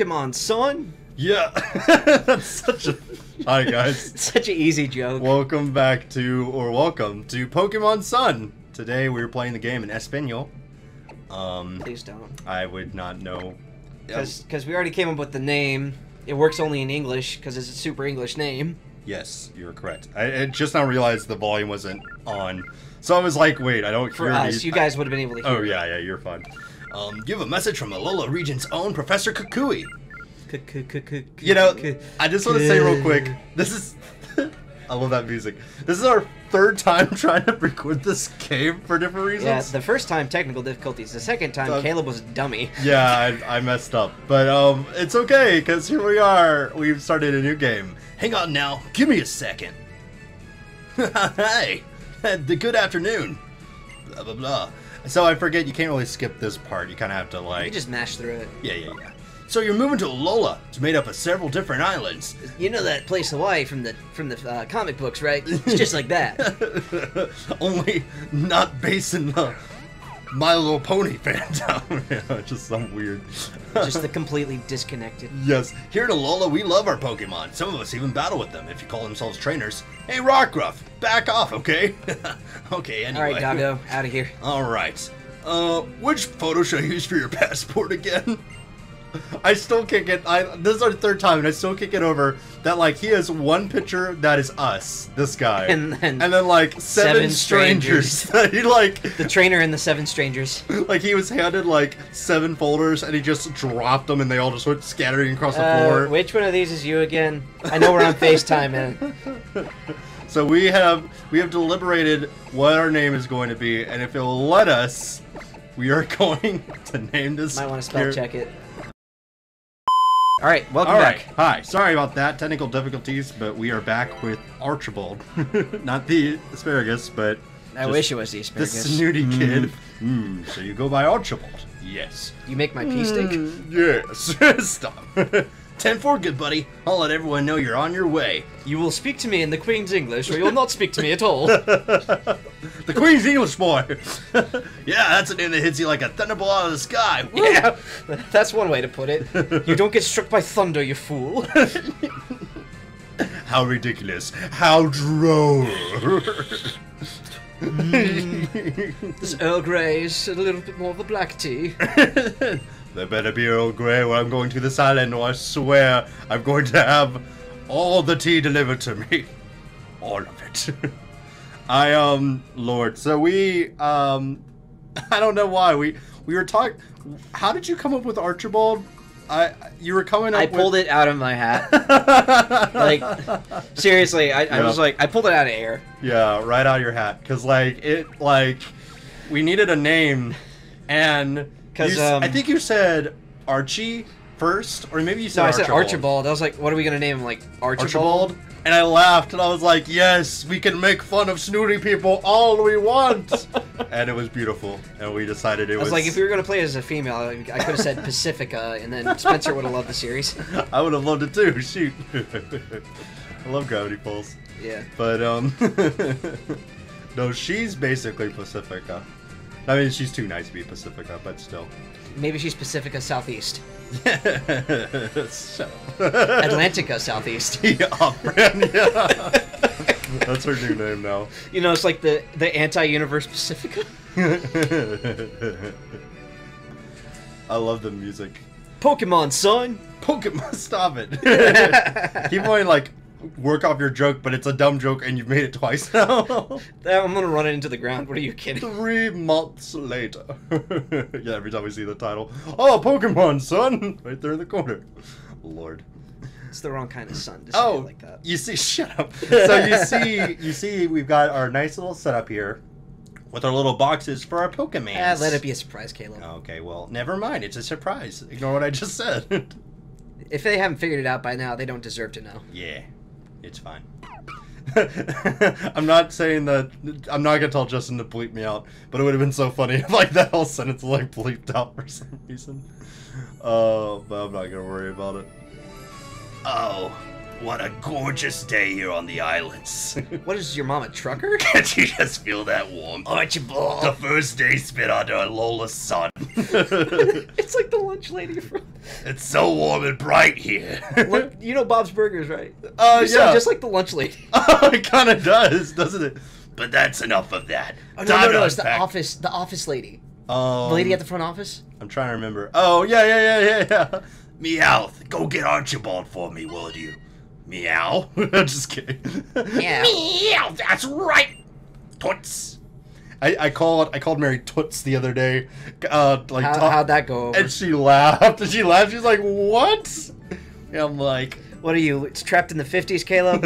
Pokemon, son. Yeah, that's such a. Hi guys, Such an easy joke. welcome back to or welcome to Pokemon Sun. Today we're playing the game in Espanol. Um, Please don't. I would not know. Because because we already came up with the name. It works only in English because it's a super English name. Yes, you're correct. I, I just now realized the volume wasn't on, so I was like, wait, I don't For hear us, these- you guys would have been able to hear Oh yeah, yeah, you're fine. Um, you have a message from Alola region's own Professor Kukui. it. You know, I just want to say real quick, this is. I love that music. This is our third time trying to record this game for different reasons. Yeah, the first time technical difficulties. The second time Caleb was a dummy. Yeah, I, I messed up, but um, it's okay because here we are. We've started a new game. Hang on now, give me a second. hey, the good afternoon. Blah blah blah. So I forget you can't really skip this part. You kind of have to like. You just mash through it. Yeah, yeah, yeah. So you're moving to Alola. It's made up of several different islands. You know that place Hawaii from the from the uh, comic books, right? It's just like that. Only not based in the My Little Pony fandom. yeah, just some weird. just the completely disconnected. Yes, here at Alola, we love our Pokemon. Some of us even battle with them if you call themselves trainers. Hey, Rockruff, back off, okay? okay, anyway. All right, doggo, out of here. All right. Uh, which photo should I use for your passport again? I still can't get. I this is our third time, and I still can't get over that. Like he has one picture that is us, this guy, And then and then like seven, seven strangers. strangers. he like, The trainer and the seven strangers. like he was handed like seven folders, and he just dropped them, and they all just went scattering across the Uh, floor. which one of these is you again? I know we're on FaceTime, and So we have we have deliberated what our name is going to be, and if it'll let us, we are going to name this. might want to spell here- check it. All right, welcome All right. back. Hi. Sorry about that technical difficulties, but we are back with Archibald, not the asparagus, but I wish it was the the asparagus. snooty kid. Mm, so you go by Archibald? Yes. You make my pea steak. Mm, yes. Stop. Ten four, good buddy. I'll let everyone know you're on your way. You will speak to me in the Queen's English, or you'll not speak to me at all. The Queen's English boy. yeah, that's a name that hits you like a thunderbolt out of the sky. Woo! yeah, that's one way to put it. You don't get struck by thunder, you fool. How ridiculous. How droll. Mm. This Earl Grey is a little bit more of a black tea. There better be Earl Grey when I'm going to this island, or I swear I'm going to have all the tea delivered to me. All of it. I, um, Lord, so we, um, I don't know why. We, we were talking. How did you come up with Archibald? I, you were coming up I pulled with... it out of my hat. Like, seriously, I, I was like, I pulled it out of air. Yeah, right out of your hat. Cause like it like we needed a name, and 'Cause, um, I think you said Archie first, or maybe you said So I said Archibald. Archibald. I was like, what are we gonna name him? Like Archibald? Archibald. And I laughed, and I was like, "Yes, we can make fun of snooty people all we want." and it was beautiful, and we decided it I was. was like, if we were gonna play as a female, I could have said Pacifica, and then Spencer would have loved the series. I would have loved it too. Shoot, I love Gravity Falls. Yeah. But um No, she's basically Pacifica. I mean she's too nice to be Pacifica, but still. Maybe she's Pacifica Southeast. so, Atlantica Southeast. yeah, yeah. That's her new name now. You know, it's like the the anti-universe Pacifica. I love the music. Pokemon, son. Pokemon, stop it. Keep going like work off your joke, but it's a dumb joke and you've made it twice now. I'm gonna run it into the ground. What are you kidding? Three months later. yeah, every time we see the title. Oh, Pokemon, son! Right there in the corner. Lord. It's the wrong kind of sun to Oh, like that. you see, shut up. So you see, you see, we've got our nice little setup here with our little boxes for our Pokemon. Ah, let it be a surprise, Caleb. Okay, well, never mind. It's a surprise. Ignore what I just said. If they haven't figured it out by now, they don't deserve to know. yeah, it's fine. I'm not saying that. I'm not gonna tell Justin to bleep me out, but it would have been so funny if like that whole sentence like bleeped out for some reason. Oh, but I'm not gonna worry about it. Oh, what a gorgeous day here on the islands. What is your mom a trucker? Can't you just feel that warmth? Archibald! The first day spent under Alola's sun. it's like the lunch lady from. it's so warm and bright here. What, you know Bob's Burgers, right? Oh, You yeah. just like the lunch lady. Oh, it kind of does, doesn't it? But that's enough of that. Oh, no, Time no, to no, it's the office, the office lady, Um, the lady at the front office. I'm trying to remember. Oh, yeah, yeah, yeah, yeah, yeah. Meowth, go get Archibald for me, will you? Meow. Just kidding. Yeah. Meow. That's right. Toots. I, I called I called Mary Toots the other day. Uh, like How, ta- how'd that go over? and she laughed. And she laughed. She's like, "What?" And I'm like, What are you? It's trapped in the fifties, Caleb.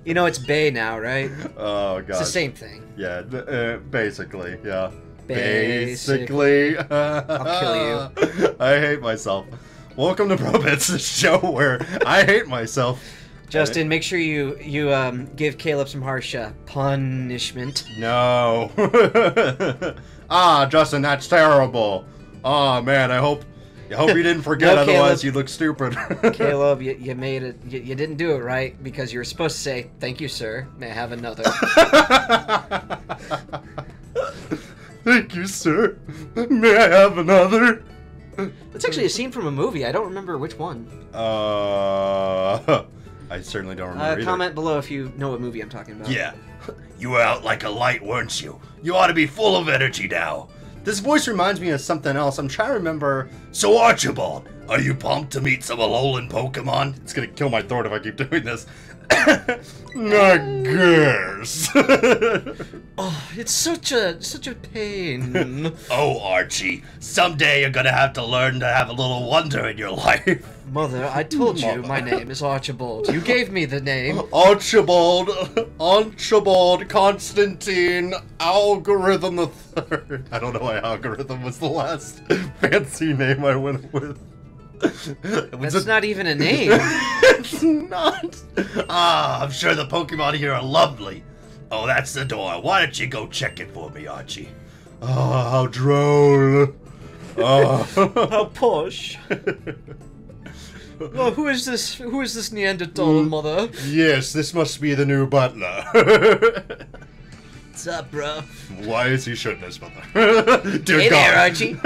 you know it's Bay now, right? "Oh god." It's the same thing. Yeah, uh, basically, yeah. Basic- Basically. I'll kill you. I hate myself. Welcome to Bro Bits, the show where I hate myself. Justin, make sure you you um give Caleb some harsh uh, punishment. No. ah, Justin, that's terrible. Oh man, I hope I hope you didn't forget. No, otherwise, Caleb. you look stupid. Caleb, you, you made it. You, you didn't do it right because you were supposed to say, "Thank you, sir. May I have another?" Thank you, sir. May I have another? That's actually a scene from a movie. I don't remember which one. Uh, I certainly don't remember. Uh, either. comment below if you know what movie I'm talking about. Yeah. You were out like a light, weren't you? You ought to be full of energy now. This voice reminds me of something else. I'm trying to remember. So, Archibald, are you pumped to meet some Alolan Pokemon? It's gonna kill my throat if I keep doing this. I guess. Oh, it's such a such a pain. oh, Archie, someday you're gonna have to learn to have a little wonder in your life. Mother, I told you my name is Archibald. You gave me the name. Archibald, Archibald Constantine Algorithm the Third. I don't know why Algorithm was the last fancy name I went with. That's a- not even a name. it's not. Ah, I'm sure the Pokemon here are lovely. Oh, that's the door. Why don't you go check it for me, Archie? Oh, how droll. Oh. How posh. Well, who is this? Who is this Neanderthal mm. mother? yes, this must be the new butler. What's up, bro? Why is he shirtless, mother? Dear Hey God. there, Archie.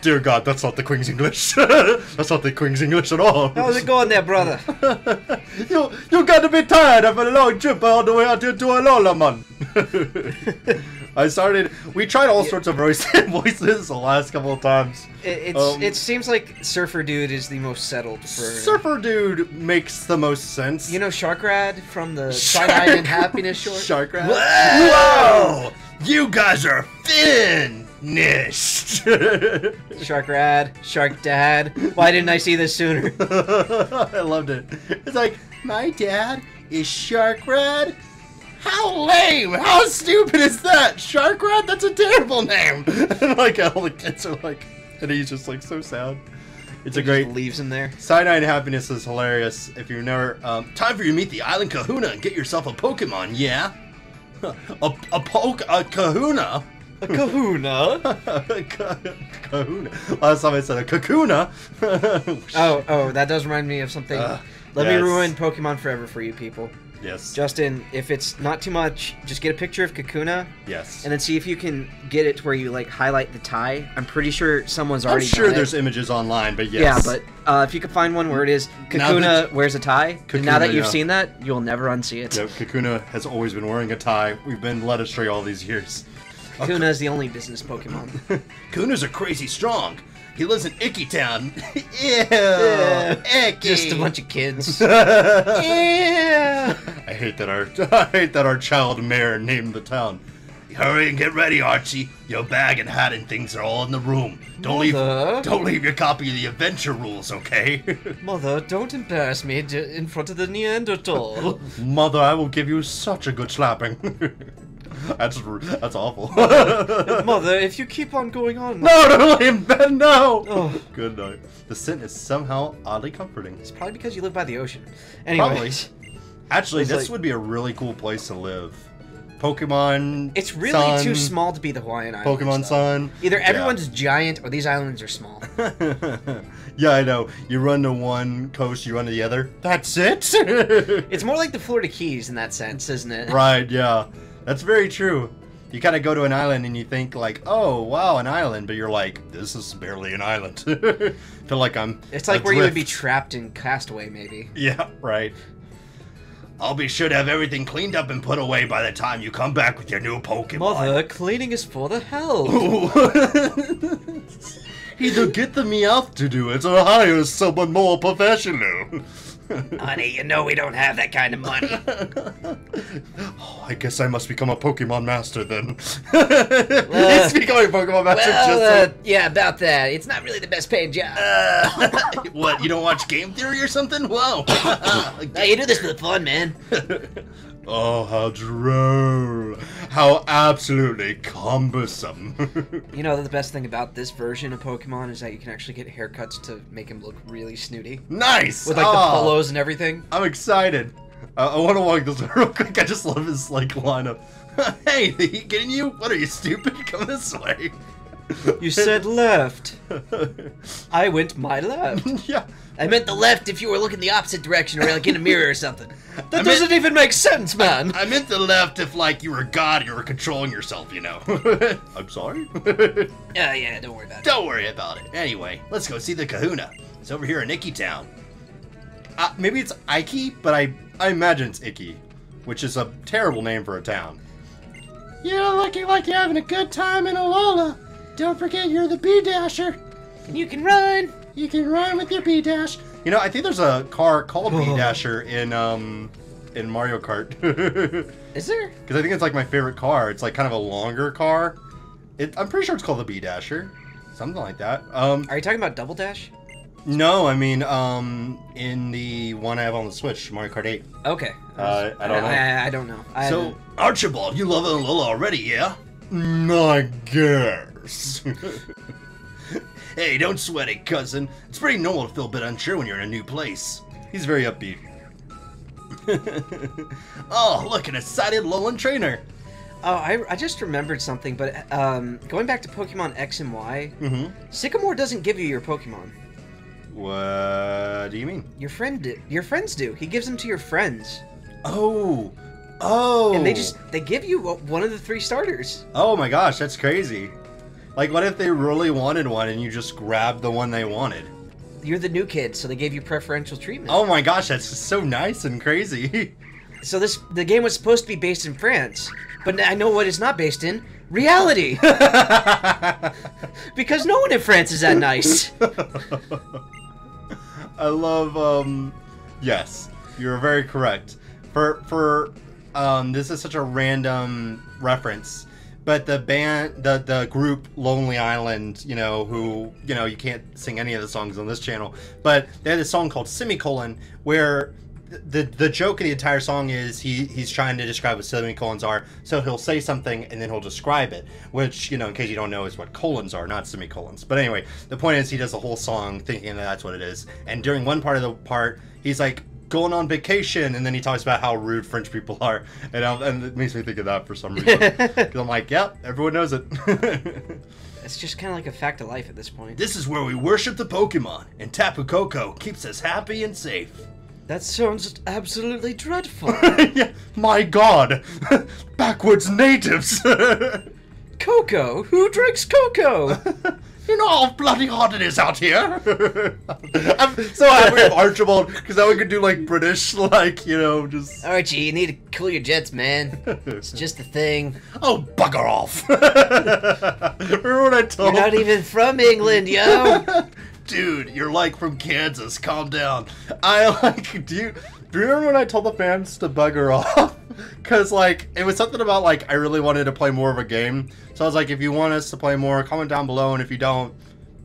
Dear God, that's not the Queen's English. that's not the Queen's English at all. How's it going there, brother? you you gotta be tired of a long trip all the way out here to Alola, man. I started. We tried all sorts of voice voices the last couple of times. It, it's, Um, it seems like Surfer Dude is the most settled for. Surfer dude makes the most sense. You know Sharkrad from the Cyanide and Happiness short? Shark Rat. Whoa! You guys are finished. Shark Rad, Shark Dad. Why didn't I see this sooner? I loved it. It's like, my dad is Shark Rat? How lame! How stupid is that? Shark Rat? That's a terrible name! and like all the kids are like, and he's just like so sad. It's a great. Leaves in there. Cyanide Happiness is hilarious. If you've never, um, time for you to meet the Island Kahuna and get yourself a Pokemon, yeah? a a poke a Kahuna. A kahuna. Ka- kahuna. Last time I said a Kakuna. Oh, oh, that does remind me of something. Uh, Let yes. me ruin Pokemon forever for you people. yes. Justin, if it's not too much, just get a picture of Kakuna yes. and then see if you can get it to where you like highlight the tie. I'm pretty sure someone's already. I'm already. sure done there's It. images online, but yes. Yeah, but uh, if you could find one where it is Now Kakuna that- wears a tie, and now that you've yeah. seen that, you'll never unsee it. Yep, Kakuna has always been wearing a tie. We've been led astray all these years. Kakuna is the only business Pokemon. Kakunas are crazy strong. He lives in Icky Town. Ew, Yeah. Icky. Just a bunch of kids. yeah. I hate that our I hate that our child mayor named the town. Hurry and get ready, Archie. Your bag and hat and things are all in the room. Don't Mother. leave don't leave your copy of the adventure rules, okay? Mother, don't embarrass me in front of the Neanderthal. Mother, I will give you such a good slapping. that's that's awful. Mother, if you keep on going on, no, no, Liam, Ben, no. Oh. Good night. The scent is somehow oddly comforting. it's probably because you live by the ocean. Anyways, Actually, this like- would be a really cool place to live. Pokemon. It's really Sun, too small to be the Hawaiian Islands. Pokemon though. Sun. Either Yeah. everyone's giant or these islands are small. yeah, I know. You run to one coast, you run to the other. That's it. it's more like the Florida Keys in that sense, isn't it? right. Yeah, that's very true. You kind of go to an island and you think like, oh wow, an island, but you're like, this is barely an island. Feel like I'm. It's like where you would be trapped in Castaway, maybe. Yeah, right. I'll be sure to have everything cleaned up and put away by the time you come back with your new Pokemon. Mother, cleaning is for the hell. Either get the Meowth to do it or hire someone more professional. Honey, you know we don't have that kind of money. oh, I guess I must become a Pokemon master then. He's becoming a Pokemon master well, just uh, yeah, about that. It's not really the best paying job. so... what, you don't watch Game Theory or something? Whoa. no, you do this for the fun, man. Oh, how droll. How absolutely cumbersome. You know, the best thing about this version of Pokemon is that you can actually get haircuts to make him look really snooty. nice! With like the Ah. polos and everything. I'm excited. Uh, I want to walk this real quick. I just love his like lineup. hey, the heat getting you? What are you stupid? Come this way. You said left. I went my left. yeah. I meant the left if you were looking the opposite direction or like in a mirror or something. That meant- doesn't even make sense, man. I meant the left if like you were God, you were controlling yourself. You know. I'm sorry. Yeah, yeah, don't worry about it. Don't worry about it. Anyway, let's go see the Kahuna. It's over here in Icky Town. Uh, maybe it's Ike, but I I imagine it's Icky, which is a terrible name for a town. You're looking like you're having a good time in Alola. Don't forget you're the B Dasher. And you can run. You can run with your B Dash. You know, I think there's a car called B Dasher in um in Mario Kart. Is there? Because I think it's like my favorite car. It's like kind of a longer car. It, I'm pretty sure it's called the B Dasher, something like that. Um, Are you talking about Double Dash? no, I mean, um, in the one I have on the Switch, Mario Kart 8. Okay. Uh, I don't know. I, I don't know. I So, haven't- Archibald, you love Alola already, yeah? My I hey, don't sweat it, cousin. It's pretty normal to feel a bit unsure when you're in a new place. He's very upbeat. oh, look, an excited Alolan trainer. oh, I, I just remembered something, but um, going back to Pokemon X and Y, Mm-hmm. Sycamore doesn't give you your Pokemon. What do you mean? Your friend, your friends do. He gives them to your friends, Oh, oh, and they just they give you one of the three starters. Oh my gosh, that's crazy. Like, what if they really wanted one and you just grabbed the one they wanted? You're the new kid, so they gave you preferential treatment. Oh my gosh, that's so nice and crazy. So this the game was supposed to be based in France, but I know what it's not based in reality because no one in France is that nice. I love um yes, you're very correct. For for um this is such a random reference. But the band the the group Lonely Island, you know, who, you know, you can't sing any of the songs on this channel, but they had a song called Semicolon where the the joke of the entire song is he he's trying to describe what semicolons are, so he'll say something and then he'll describe it, which you know, in case you don't know, is what colons are, not semicolons. But anyway, the point is he does the whole song thinking that that's what it is, and during one part of the part, he's like going on vacation, and then he talks about how rude French people are, and i and it makes me think of that for some reason, because I'm like, yep, everyone knows it. It's just kind of like a fact of life at this point. this is where we worship the Pokemon, and Tapu Koko keeps us happy and safe. That sounds absolutely dreadful. yeah, my god! Backwards natives! Cocoa? Who drinks cocoa? You know how bloody hot it is out here! I'm so happy with Archibald, because now we could do like British, like, you know, just. Archie, you need to cool your jets, man. It's just a thing. Oh, bugger off! Remember when I told You're not even from England, yo. Dude, you're like from Kansas. Calm down. I like. Do you do you remember when I told the fans to bugger off? Cause like it was something about like I really wanted to play more of a game. So I was like, if you want us to play more, comment down below, and if you don't,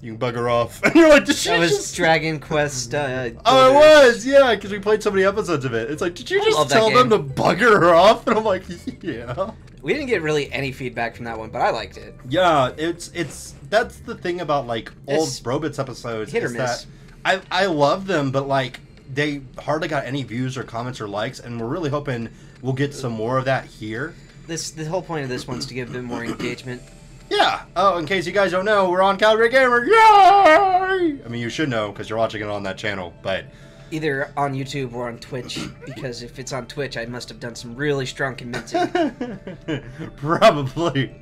you can bugger off. And you're like, did you That was just? Dragon Quest. Uh, Oh, it was, yeah, because we played so many episodes of it. It's like, did you just tell them to bugger off? And I'm like, yeah. We didn't get really any feedback from that one, but I liked it. Yeah, it's it's that's the thing about like old It's Brobits episodes. hit or is miss. That I I love them, but like they hardly got any views or comments or likes, and we're really hoping we'll get some more of that here. this the whole point of this one's to get a bit more engagement. Yeah. Oh, in case you guys don't know, we're on Calebrated Gamer. Yay! I mean, you should know because you're watching it on that channel. But Either on YouTube or on Twitch, because if it's on Twitch, I must have done some really strong convincing. probably,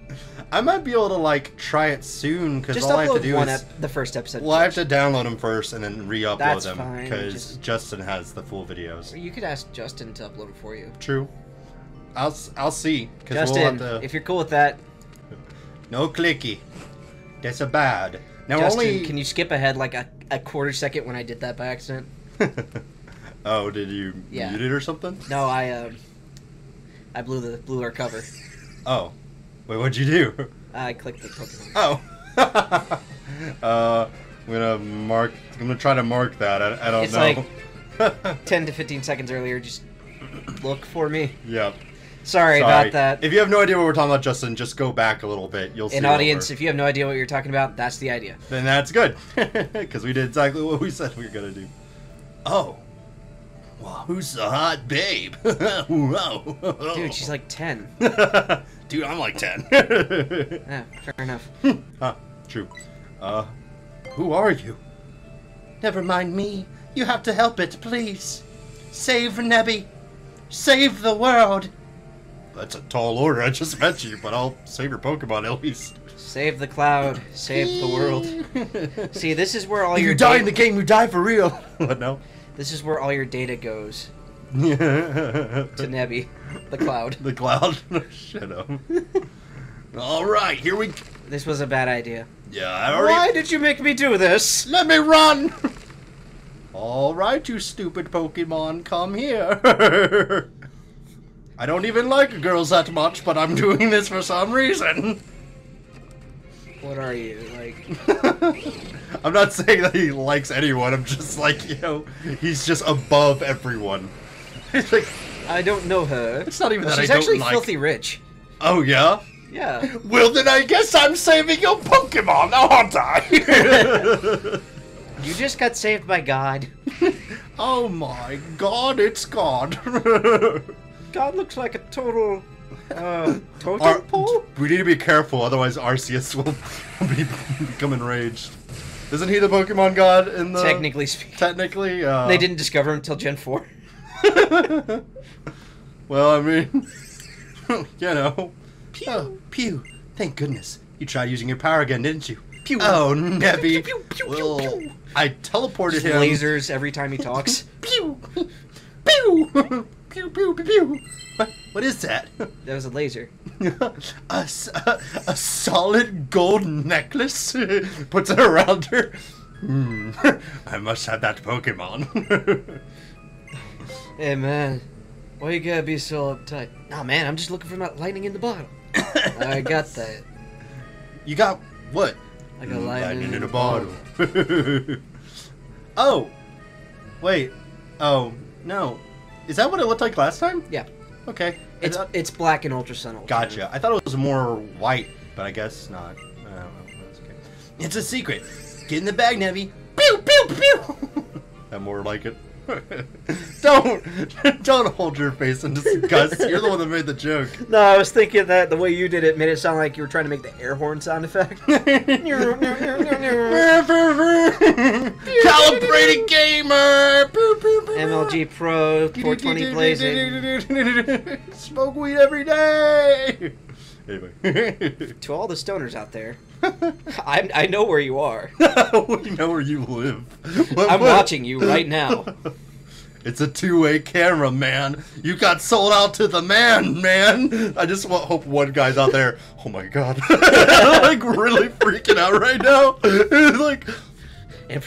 I might be able to like try it soon because all I have to do one is. the first episode. Well, I have to download them first and then re-upload them because just- Justin has the full videos. You could ask Justin to upload it for you. True. I'll I'll see we'll Justin, have to. if you're cool with that, No clicky. That's a bad. Now Justin, only. can you skip ahead like a, a quarter second when I did that by accident? oh, did you Yeah. mute it or something? No, I um, I blew the blew our cover. Oh, wait, what'd you do? I clicked the Pokemon. Oh. uh, I'm gonna mark. I'm gonna try to mark that. I, I don't It's know. like- Ten to fifteen seconds earlier, just look for me. yep. Sorry, about that. If you have no idea what we're talking about, Justin, just go back a little bit. You'll see. An audience, if you have no idea what you're talking about, that's the idea. then that's good, because we did exactly what we said we were gonna do. Oh. Well, who's the hot babe? Whoa. Dude, she's like ten. Dude, I'm like ten. Yeah, fair enough. huh, true. Uh, who are you? Never mind me. You have to help it, please. Save Nebby. Save the world. That's a tall order. I just met you, but I'll save your Pokemon at least. Save the cloud, save the world. See, this is where all if your you die in the game, you die for real. what no? this is where all your data goes to to Nebby, the cloud. the cloud. Oh, shut up. All right, here we. This was a bad idea. Yeah, I already. Why did you make me do this? Let me run! All right, you stupid Pokemon, come here. I don't even like girls that much, but I'm doing this for some reason. What are you like? I'm not saying that he likes anyone. I'm just like, you know, he's just above everyone. It's like, I don't know her. it's not even that She's I don't actually like. filthy rich. Oh yeah. Yeah. Well, then I guess I'm saving your Pokemon, aren't I? You just got saved by God. oh my God, it's God. God looks like a total uh totem Ar- pole. we need to be careful, otherwise Arceus will be, become enraged. Isn't he the Pokemon god in the? Technically speaking. Technically, uh, They didn't discover him until Gen 4. well, I mean, you know. Pew. Oh, pew. Thank goodness. You tried using your power again, didn't you? Pew. Oh, Nebby. Pew, pew, pew, well, pew, pew. I teleported Just him. lasers every time he talks. Pew. Pew. Pew, pew, pew, pew. What, what is that? That was a laser. a, a, a, solid gold necklace puts it around her. Hmm. I must have that Pokemon. Hey man, why you gotta be so uptight? Nah man, I'm just looking for that lightning in the bottle. I got that. you got what? I got lightning, in a bottle. oh, wait. Oh no, is that what it looked like last time? Yeah, Okay. It's thought- it's black and ultra sun. Ultra Gotcha. I thought it was more white, but I guess not. I don't know. That's okay. It's a secret. Get in the bag, Nebby. Pew pew pew. I'm more like it. don't don't hold your face in disgust. You're the one that made the joke. No, I was thinking that the way you did it made it sound like you were trying to make the air horn sound effect. Calebrated gamer. MLG Pro 420 blazing. Smoke weed every day. Anyway. To all the stoners out there, I, I know where you are. we know where you live. What- I'm what- watching you right now. It's a two-way camera, man. You got sold out to the man, man. I just want, hope one guy's out there. Oh my god, like really freaking out right now. Like, And-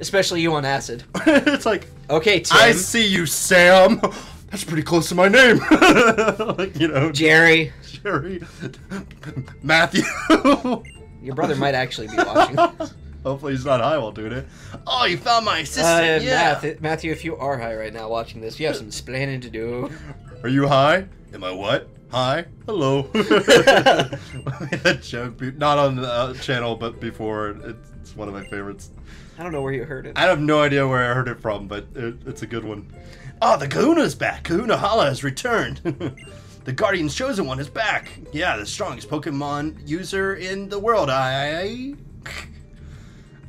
Especially you on acid. it's like, Okay, Tim. I see you, Sam. That's pretty close to my name. like you know, Jerry. Jerry, Matthew. Your brother might actually be watching. This. Hopefully he's not high while doing it. Oh, you found my Uh, assistant. yeah. Matthew, Matthew, if you are high right now watching this, you have some explaining to do. Are you high? Am I what? Hi. Hello. That joke, not on the uh, channel, but before. It's one of my favorites. I don't know where you heard it. I have no idea where I heard it from, but it, it's a good one. Oh, the Kahuna's back. Kahuna Hala has returned. The Guardian's Chosen One is back. Yeah, the strongest Pokemon user in the world. I. He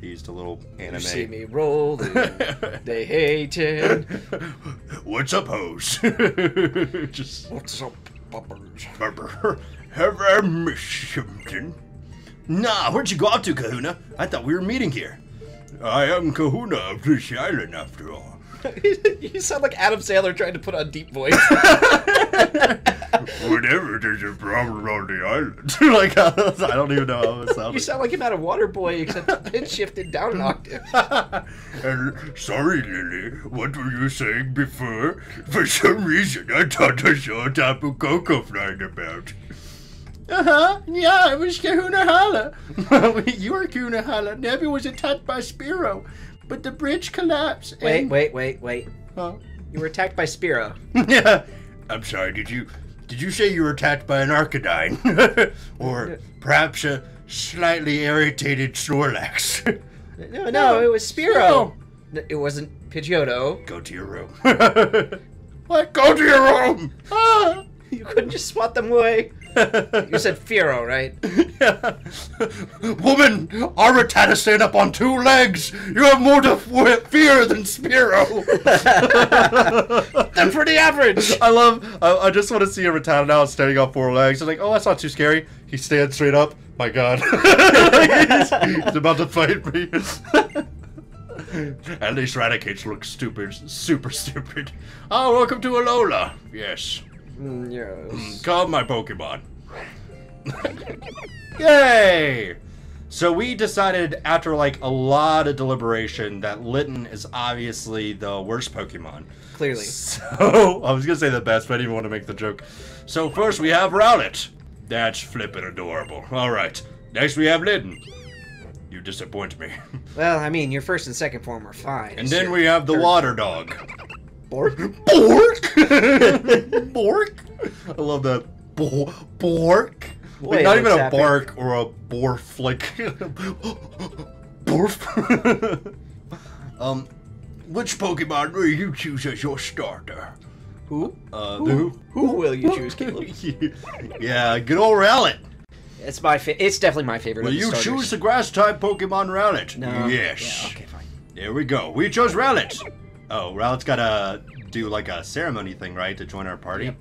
used a little anime. You see me rolling. they hated. What's up, hoes? Just. What's up, puppers? Have I missed something? Nah, where'd you go off to, Kahuna? I thought we were meeting here. I am Kahuna of this island, after all. you sound like Adam Sandler trying to put on deep voice. Whenever there's a problem on the island. like, uh, I don't even know how it sounds. you sound like him out of Waterboy, except the pitch shifted down an octave. and sorry, Lillie, what were you saying before? For some reason, I thought I saw a Tapu Koko flying about. Uh huh. Yeah, it was Kahuna Hala. you were Kahuna Hala. Nebby was attacked by Spearow, but the bridge collapsed. Wait, and- wait, wait, wait. Huh? You were attacked by Spearow. yeah. I'm sorry. Did you did you say you were attacked by an Arcanine, or perhaps a slightly irritated Snorlax? No, no, it was Spearow. N- It wasn't Pidgeotto. Go to your room. what? Go to your room. Ah. You couldn't just swat them away. You said Firo, right? Yeah. Woman, our Rattata stand up on two legs. You have more to f- fear than Spearow. They're pretty average. I love. I, I just want to see a Rattata now standing on four legs. I'm like, oh, that's not too scary. He stands straight up. My God, he's, he's about to fight me. At least Raticates look stupid, super stupid. Oh, welcome to Alola. Yes, Mm, yes. come my Pokemon. Yay! So we decided after like a lot of deliberation that Litten is obviously the worst Pokemon. Clearly. So I was gonna say the best, but I didn't even want to make the joke. So first we have Rowlet. That's flippin' adorable. All right. Next we have Litten. You disappoint me. Well, I mean, your first and second form are fine. And then we have the water dog. Bork? Bork. Bork. I love that. Bo- Bork. Like, not even a bark or a borf. Like borf. um, which Pokemon will you choose as your starter? Who? Uh, Who? who? Who will you choose, Caleb? yeah, good old Rowlet. It's my fa- It's definitely my favorite. Will you starters. choose the grass type Pokemon Rowlet? No. Yes. Yeah, okay, fine. There we go. We chose Rowlet. Oh, Rowlet's gotta do like a ceremony thing, right, to join our party? Yep.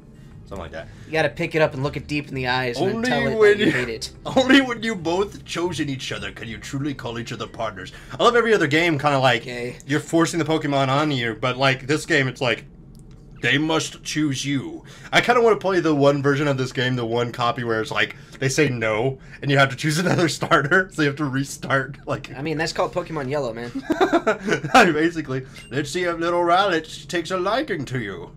Something like that. You gotta pick it up and look it deep in the eyes and Only then tell it when that you hate it. Only when you both chosen each other can you truly call each other partners. I love every other game, kind of like Okay. you're forcing the Pokemon on you, but like this game, it's like they must choose you. I kind of want to play the one version of this game, the one copy where it's like they say no, and you have to choose another starter, so you have to restart. Like, I mean, that's called Pokemon Yellow, man. I mean, basically, let's see if little Rowlet takes a liking to you.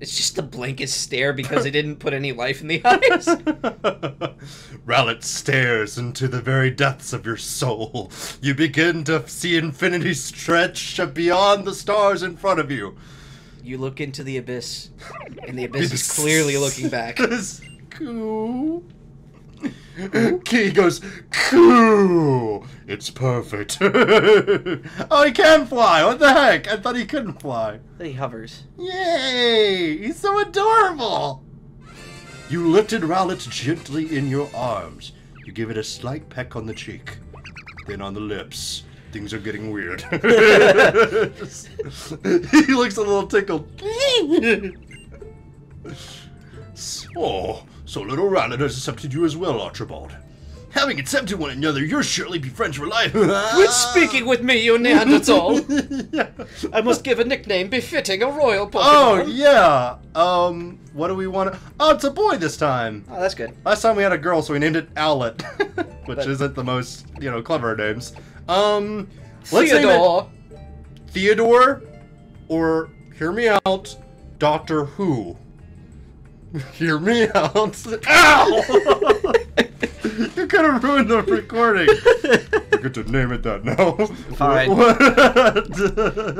It's just the blankest stare because it didn't put any life in the eyes. Rowlet stares into the very depths of your soul. You begin to see infinity stretch beyond the stars in front of you. You look into the abyss, and the abyss is clearly looking back. Coo. He goes, coo. It's perfect. oh, he can fly. What the heck? I thought he couldn't fly. He hovers. Yay! He's so adorable! You lifted Rowlet gently in your arms. You give it a slight peck on the cheek, then on the lips. Things are getting weird. he looks a little tickled. so, so little Rowlet has accepted you as well, Archibald. Having accepted one another, you'll surely be friends for life. Quit speaking with me, you Neanderthal! yeah. I must give a nickname befitting a royal Pokemon. Oh yeah. Um, what do we want? to... Oh, it's a boy this time. Oh, that's good. Last time we had a girl, so we named it Owlet, which But- isn't the most you know clever names. Um, let's name it Theodore. Theodore, or hear me out, Doctor Who. Hear me out. Ow! you could have ruined the recording. I get to name it that now. Fine.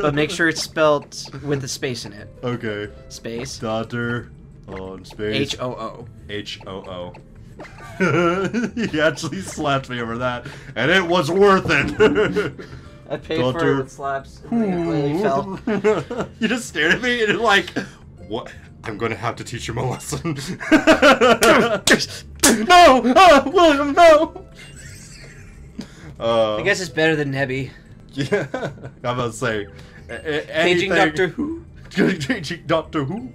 But make sure it's spelled with a space in it. Okay. Space. Doctor on space. H O O. H O O. he actually slapped me over that, and it was worth it. I paid for it with slaps. and then it fell. you just stared at me and you're like, what? I'm going to have to teach him a lesson. no! Ah, William, no! Uh, I guess it's better than Nebby. Yeah, I'm about to say. a- a- Paging Doctor Who. Changing Doctor Who.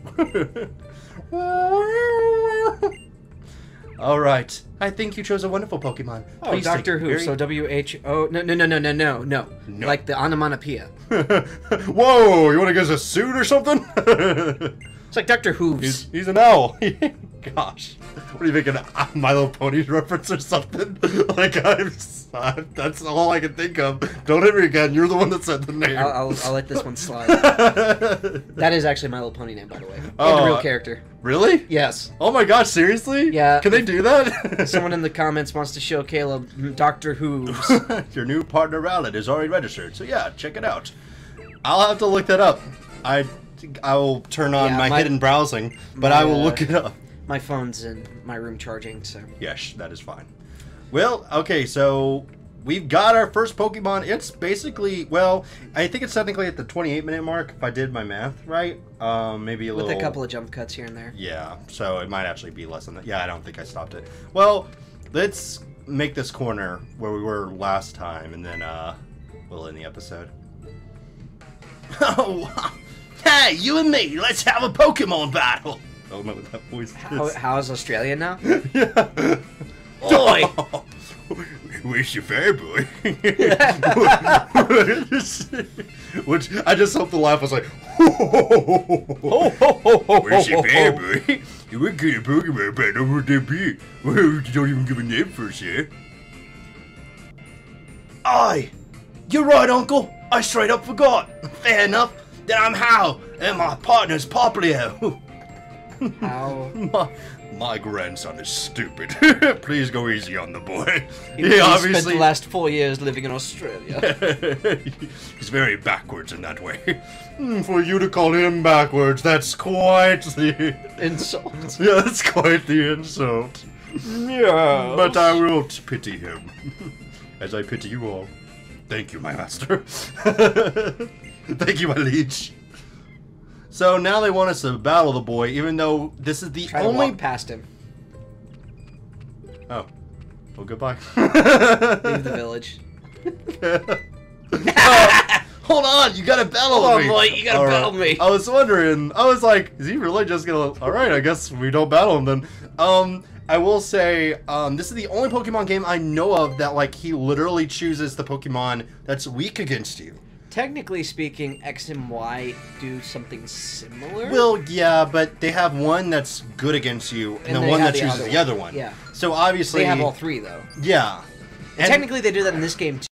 All right. I think you chose a wonderful Pokemon. Oh, Please Doctor Who. very- So W H O. No, no, no, no, no, no, no. No. Like the onomatopoeia. Whoa! You want to get us a suit or something? It's like Doctor Who's. he's, he's an owl. Gosh, what are you making? A My Little Pony reference or something? like I'm, i that's all I can think of. Don't hit me again. You're the one that said the name. I'll, I'll, I'll let this one slide. that is actually My Little Pony name, by the way. And Oh, a real uh, character. really? Yes. Oh my gosh, seriously? Yeah. Can they do that? Someone in the comments wants to show Caleb Doctor Who's. Your new partner Rowlet is already registered, so yeah, check it out. I'll have to look that up. I I will turn on Yeah, my, my- hidden browsing, but my, I will uh, look it up. My phone's in my room charging, so. Yes, that is fine. Well, okay, so we've got our first Pokemon. It's basically well, I think it's technically at the 28 minute mark if I did my math right. Um, maybe a With little a couple of jump cuts here and there. Yeah, so it might actually be less than that. Yeah, I don't think I stopped it. Well, let's make this corner where we were last time, and then uh, we'll end the episode. Oh, hey, you and me, let's have a Pokemon battle. I don't know what that voice How, is. how's Australia now? yeah. Oi! Where's your fair boy? Which I just hope the laugh was like, Where's your fair boy? You would get a Pokemon battle would there be? Well, you don't even give a name first, yeah? Aye, you're right, Uncle. I straight up forgot. Fair enough. Then I'm Hau, and my partner's Poplio. How? My, my grandson is stupid. Please go easy on the boy. He, obviously spent the last four years living in Australia. He's very backwards in that way. Hmm, For you to call him backwards, that's quite the Insult. yeah, that's quite the insult. Yeah. But I will t- pity him, as I pity you all. Thank you, my master. Thank you, my liege. So now they want us to battle the boy, even though this is the Try to only. walk past him. Oh, well, goodbye. Leave the village. Oh, hold on, you gotta battle Hold on, me. boy, you gotta All battle me. I was wondering. I was like, is he really just gonna? All right, I guess we don't battle him then. Um, I will say, um, this is the only Pokemon game I know of that like he literally chooses the Pokemon that's weak against you. Technically speaking, X and Y do something similar. Well, yeah, but they have one that's good against you, and, And the one have that the chooses other the other one. Yeah. So obviously, they have all three though. Yeah. And- Technically, they do that in this game too.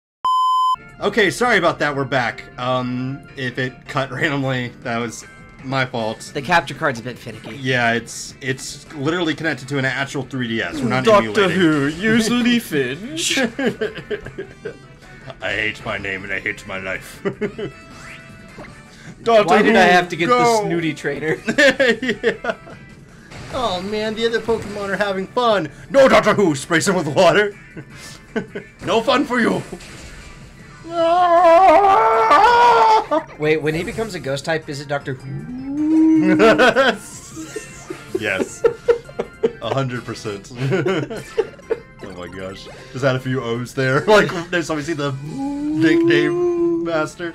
Okay, sorry about that. We're back. Um, if it cut randomly, that was my fault. The capture card's a bit finicky. Yeah, it's it's literally connected to an actual 3DS. We're not emulating. usually Finch. I hate my name and I hate my life. Doctor Why did I have to get go! the snooty trainer? yeah. Oh man, the other Pokemon are having fun. No, Doctor Who, spray some with water. no fun for you. Wait, when he becomes a ghost type, is it Doctor Who? yes, a hundred percent. Oh my gosh, just had a few O's there. Like there's obviously the nickname master.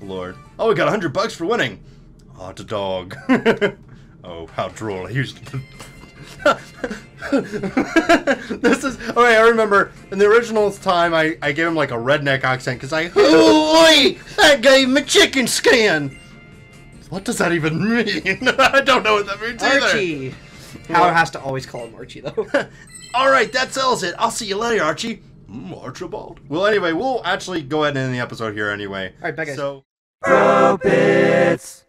Lord. Oh, we got hundred bucks for winning. A dog. oh, how droll. To... this is okay. I remember in the original time, I, I gave him like a redneck accent because I Ooh, I gave him a chicken skin. What does that even mean? I don't know what that means either. Archie. Howard has to always call him Archie though. All right, that settles it. I'll see you later, Archie. Mm, Archibald. Well, anyway, we'll actually go ahead and end the episode here anyway. All right, bye, guys. So. Bro Bits.